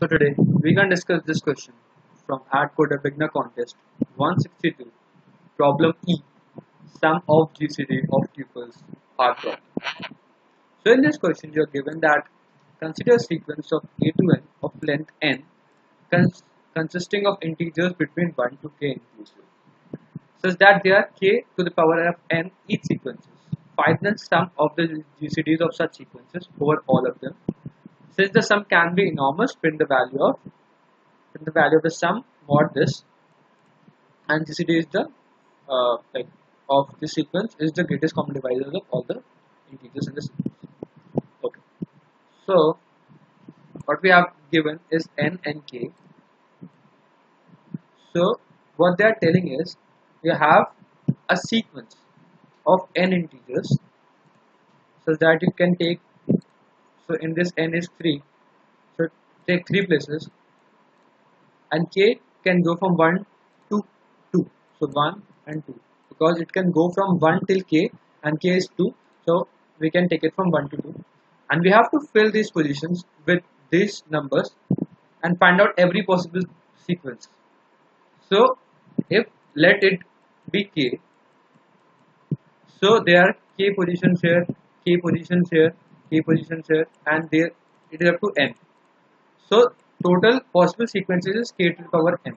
So today we can discuss this question from AtCoder Beginner Contest 162 Problem E Sum of GCD of tuples are problem. So in this question you are given that consider a sequence of A to n of length n cons consisting of integers between 1 to k inclusive such that there are k to the power of n each sequences. Find the sum of the GCDs of such sequences over all of them since the sum can be enormous, print the value of print the value of the sum mod this, and GCD is the uh, like of this sequence is the greatest common divisor of all the integers in the sequence. Okay, so what we have given is n and k. So what they are telling is you have a sequence of n integers so that you can take so in this n is 3 so take 3 places. And k can go from 1 to 2 so 1 and 2 because it can go from 1 till k and k is 2 so we can take it from 1 to 2 and we have to fill these positions with these numbers and find out every possible sequence. So if let it be k. So there are k positions here k positions here k positions here and there it is up to n so total possible sequences is k to the power n.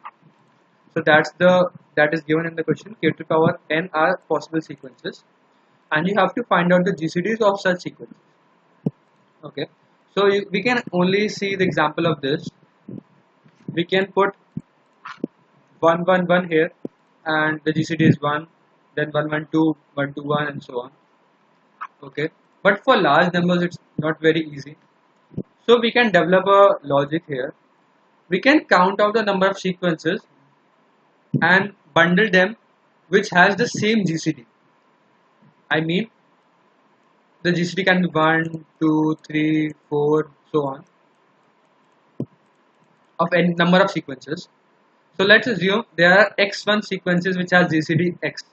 So that's the that is given in the question k to the power n are possible sequences. And you have to find out the gcds of such sequences. Okay. So you, we can only see the example of this. We can put 1 1 1 here and the gcd is 1 then 1 1 2 1 2 1 and so on. Okay but for large numbers it's not very easy. So we can develop a logic here. We can count out the number of sequences and bundle them which has the same GCD I mean the GCD can be 1 2 3 4 so on of any number of sequences. So let's assume there are x1 sequences which has GCD x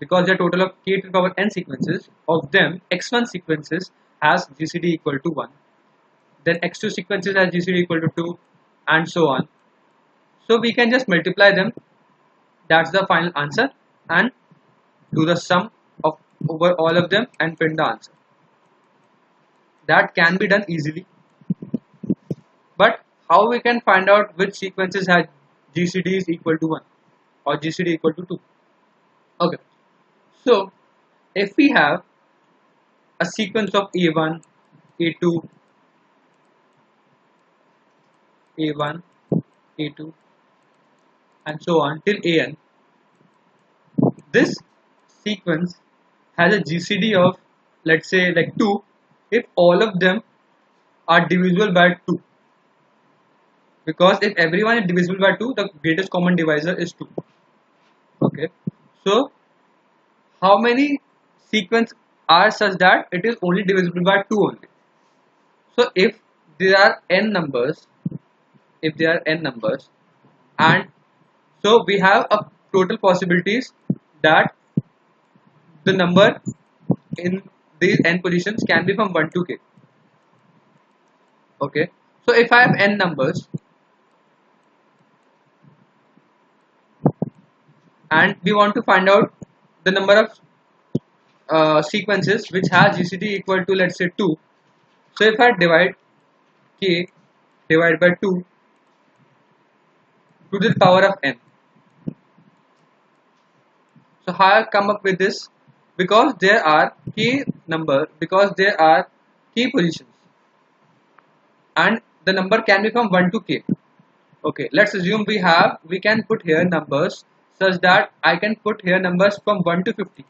because the total of k to the power n sequences of them x1 sequences has gcd equal to 1 then x2 sequences has gcd equal to 2 and so on. So we can just multiply them. That's the final answer. And do the sum of over all of them and print the answer. That can be done easily. But how we can find out which sequences have gcd is equal to 1 or gcd equal to 2 okay so if we have a sequence of A1, A2, A1, A2 and so on till AN, this sequence has a GCD of let's say like 2 if all of them are divisible by 2 because if everyone is divisible by 2 the greatest common divisor is 2 okay. So how many sequence are such that it is only divisible by 2 only. So if there are n numbers, if there are n numbers and so we have a total possibilities that the number in these n positions can be from 1 to k. Okay, so if I have n numbers and we want to find out the number of uh, sequences which has GCD equal to let's say 2 so if I divide k divided by 2 to the power of n. So how I come up with this? Because there are k number because there are k positions. And the number can be from 1 to k. Okay let's assume we have we can put here numbers such that I can put here numbers from 1 to 50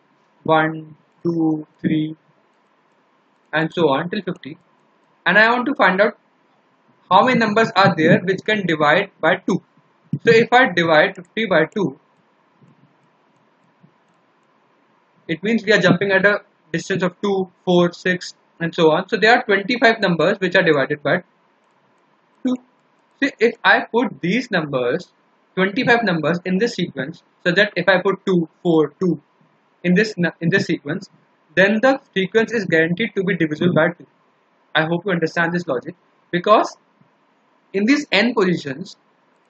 1 2 3 and so on till 50 and I want to find out how many numbers are there which can divide by 2 so if I divide 50 by 2 it means we are jumping at a distance of 2 4 6 and so on. So there are 25 numbers which are divided by 2 so if I put these numbers 25 numbers in this sequence so that if I put 2, 4, 2 in this in this sequence then the sequence is guaranteed to be divisible by 2. I hope you understand this logic. Because in these n positions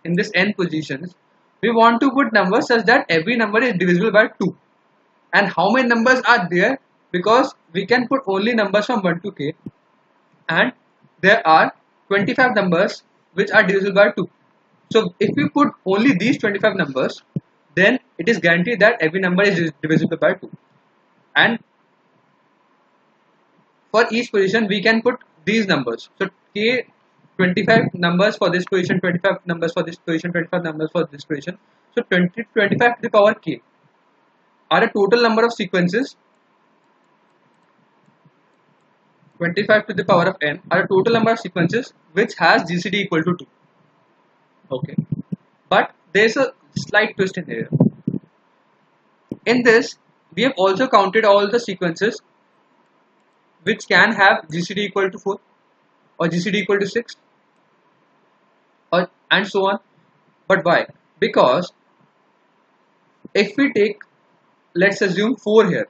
in this n positions we want to put numbers such that every number is divisible by 2 and how many numbers are there? Because we can put only numbers from 1 to k. And there are 25 numbers which are divisible by 2 so if we put only these 25 numbers then it is guaranteed that every number is divisible by 2 and for each position we can put these numbers. So k 25 numbers for this position 25 numbers for this position 25 numbers for this position. So 20 25 to the power k are a total number of sequences. 25 to the power of n are a total number of sequences which has GCD equal to 2 okay. But there's a slight twist in here in this we have also counted all the sequences which can have GCD equal to 4 or GCD equal to 6 or and so on. But why? Because if we take let's assume 4 here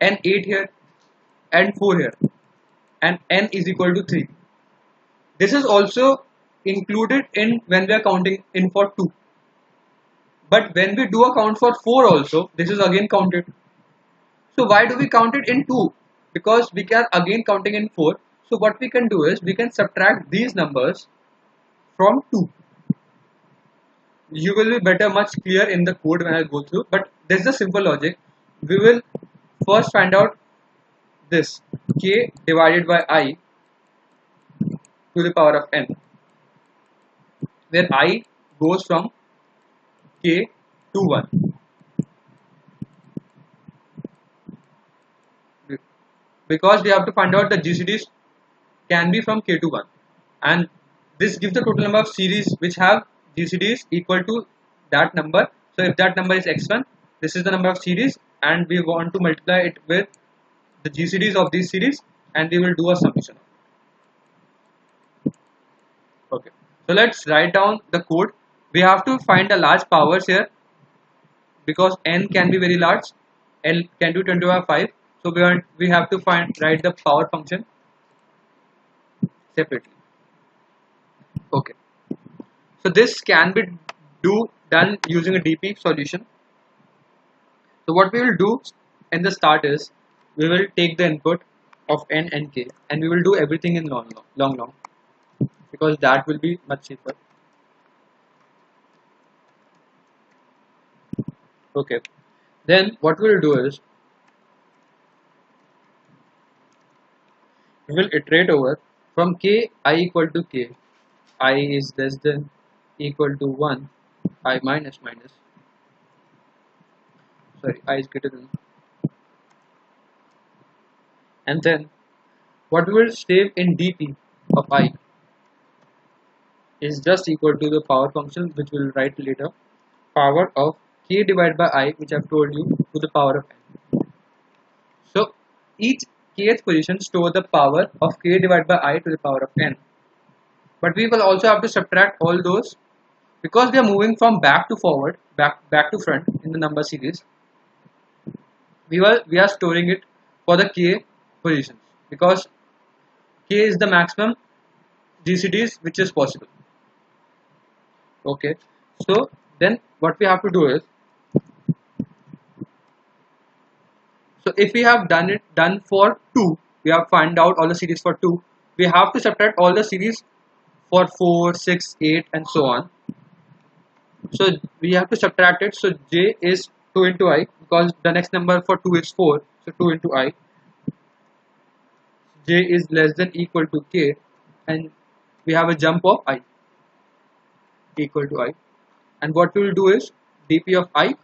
and 8 here and 4 here and n is equal to 3 this is also included in when we are counting in for 2 but when we do a count for 4 also this is again counted so why do we count it in 2? Because we are again counting in 4. So what we can do is we can subtract these numbers from 2. You will be better much clear in the code when I go through. But this is a simple logic. We will first find out this k divided by i to the power of n where i goes from k to 1 because we have to find out the GCDs can be from k to 1 and this gives the total number of series which have GCDs equal to that number. So if that number is x1 this is the number of series and we want to multiply it with the GCDs of these series and we will do a summation okay so let's write down the code. We have to find the large powers here because n can be very large. L can do 20 over 5 so we want we have to find write the power function separately. Okay. So this can be do done using a dp solution. So what we will do in the start is we will take the input of n and k and we will do everything in long long long, long because that will be much cheaper. Okay. Then what we will do is we will iterate over from k i equal to k. i is less than equal to 1 i minus minus. Sorry i is greater than and then what we will save in dp of i is just equal to the power function which we will write later power of k divided by i which I have told you to the power of n so each kth position store the power of k divided by i to the power of n. But we will also have to subtract all those because we are moving from back to forward, back back to front in the number series. We will we are storing it for the k positions because k is the maximum GCDs which is possible. Okay, so then what we have to do is So if we have done it done for 2, we have find out all the series for 2. We have to subtract all the series for 4, 6, 8 and so on. So we have to subtract it. So j is 2 into i because the next number for 2 is 4. So 2 into i. j is less than equal to k and we have a jump of i equal to i. And what we will do is dp of i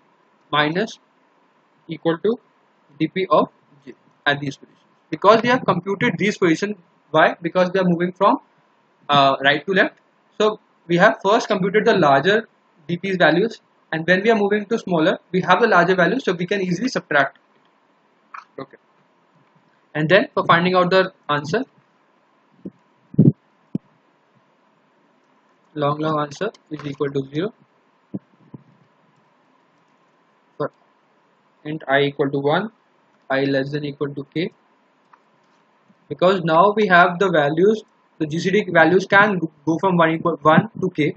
minus equal to dp of j at these positions. Because they have computed these positions why? Because they are moving from uh, right to left. So we have first computed the larger dp's values and when we are moving to smaller we have the larger values so we can easily subtract okay. And then for finding out the answer long long answer is equal to 0 for int i equal to 1 i less than equal to k. Because now we have the values the GCD values can go from 1 equal 1 to k.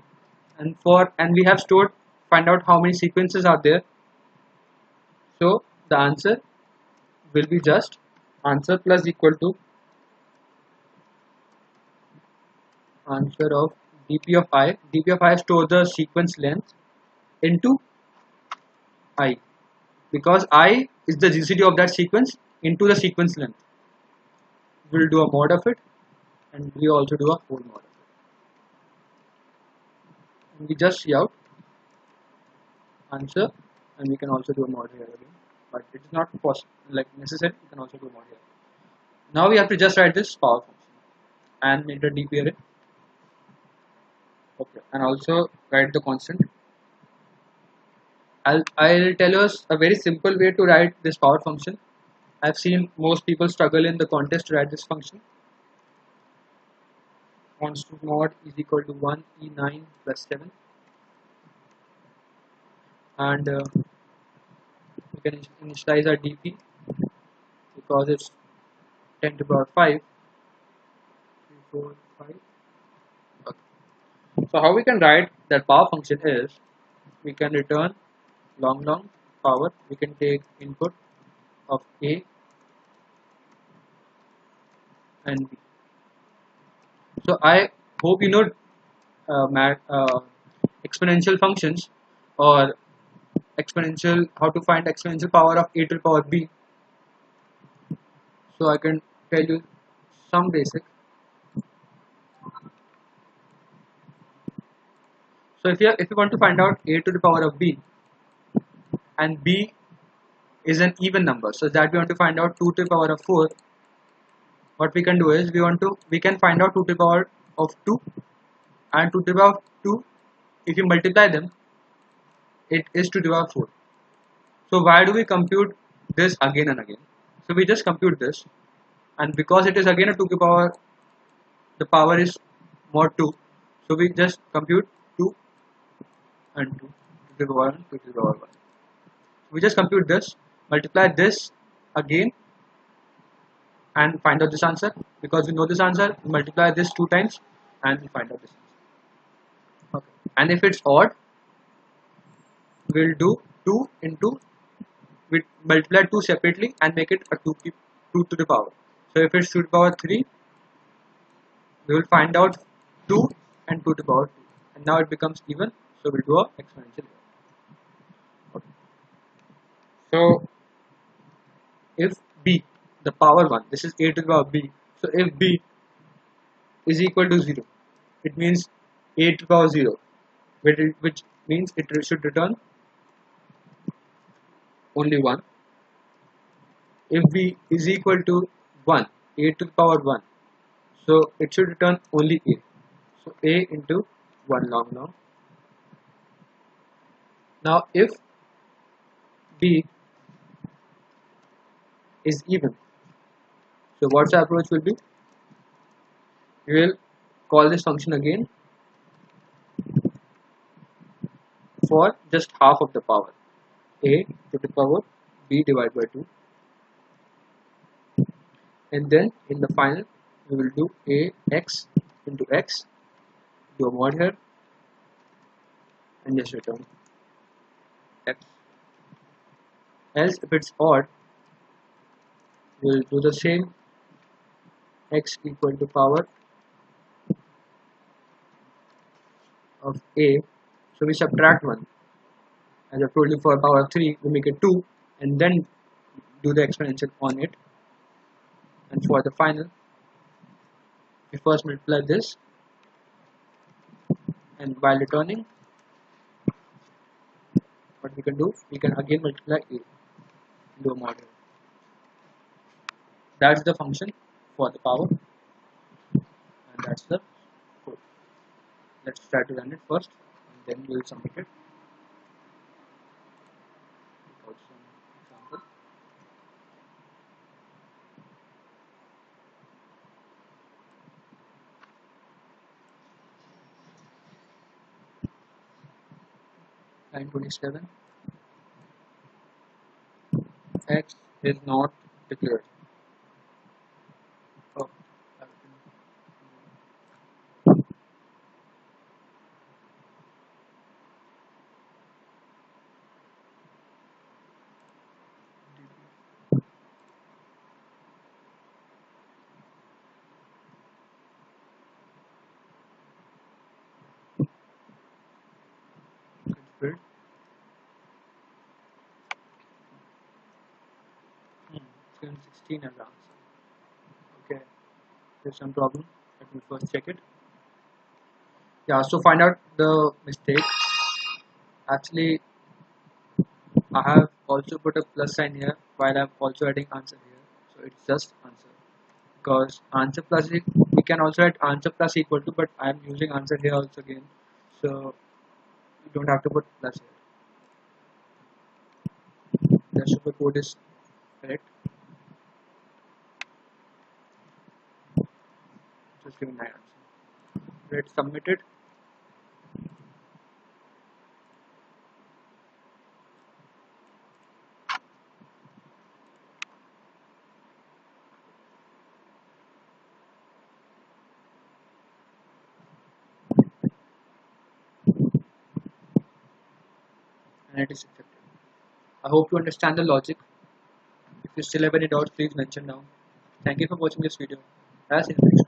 And for and we have stored find out how many sequences are there. So the answer will be just answer plus equal to answer of dp of i. dp of i store the sequence length into i because i is the GCD of that sequence into the sequence length. We'll do a mod of it and we also do a whole mod of it. And we just cout answer and we can also do a mod here again but it is not possible like necessary we can also do a mod here. Now we have to just write this power function and enter dp array okay. And also write the constant. I'll, I'll tell you a very simple way to write this power function. I've seen most people struggle in the contest to write this function. Constant mod is equal to 1 e9 plus 7 and uh, we can initialize our dp because it's 10 to the power 5 3, 4, 5 so how we can write that power function is we can return long long power we can take input of a and b. So i hope you know uh, uh, exponential functions or exponential how to find exponential power of a to the power b. So i can tell you some basic So if you if you want to find out a to the power of b and b is an even number, so that we want to find out 2 to the power of 4, what we can do is we want to we can find out 2 to the power of 2 and 2 to the power of 2 if you multiply them it is 2 to the power of 4. So why do we compute this again and again? So we just compute this and because it is again a 2 to the power the power is mod 2 so we just compute 2 and 2 to the power 1 to the power 1 we just compute this multiply this again and find out this answer. Because we know this answer we multiply this two times and we find out this answer. Okay. And if it's odd we'll do 2 into we multiply 2 separately and make it a 2, 2 to the power. So if it's 2 to the power 3 we will find out 2 and 2 to the power 2 and now it becomes even so we'll do a exponential okay. so if b the power 1 this is a to the power b. So if b is equal to 0 it means a to the power 0 which means it should return only 1 if b is equal to 1 a to the power 1 so it should return only a. So a into 1 long now now if b is even so what's the approach will be? We will call this function again for just half of the power. A to the power b divided by 2 and then in the final we will do a x into x. Do a mod here. And just return x else if it's odd we'll do the same. X equal to power of a. So we subtract 1 as I told you for power of 3 we make it 2 and then do the exponential on it. And for the final we first multiply this and while returning what we can do we can again multiply a into a model. That's the function for the power and that's the code. Let's try to run it first and then we'll submit it line 27 x is not declared filled hmm, 16 as answer. Okay. There's some problem. Let me first check it. Yeah so find out the mistake. Actually I have also put a plus sign here while I'm also adding answer here. So it's just answer. Because answer plus we can also add answer plus equal to but I'm using answer here also again. So don't have to put plus here. The super code is correct. Just give me my answer. Let's submit it is accepted. I hope you understand the logic. If you still have any doubts, please mention now. Thank you for watching this video. See